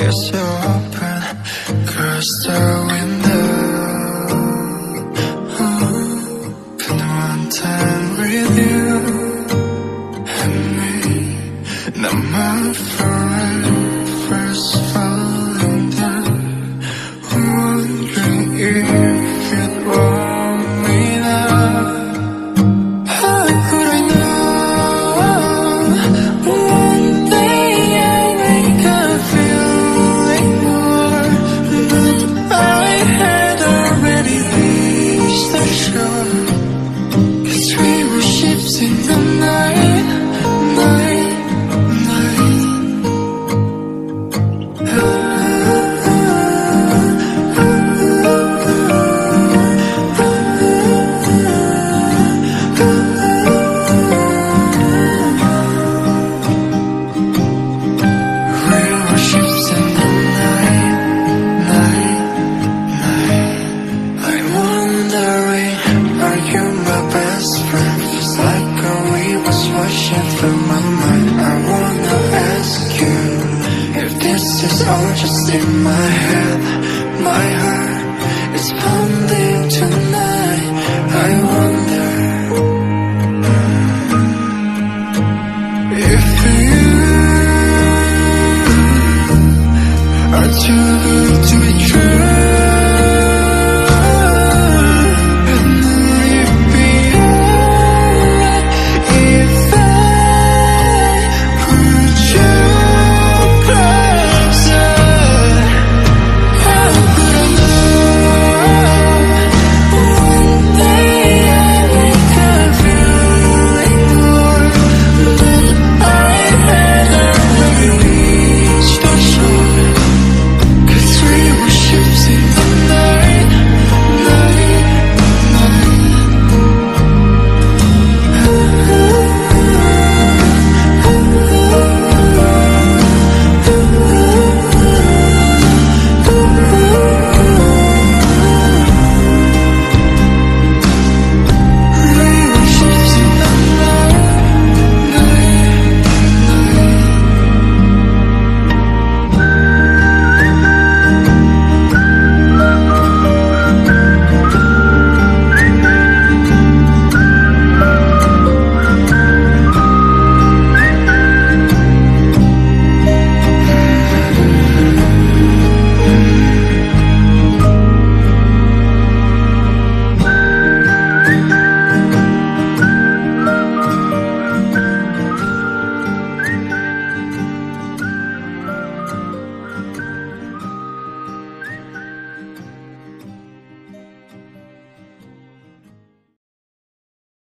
It's your in the night, rushing through my mind. I wanna ask you If this is all just in my head. My heart is pounding tonight. I wonder If you Are too good to be true.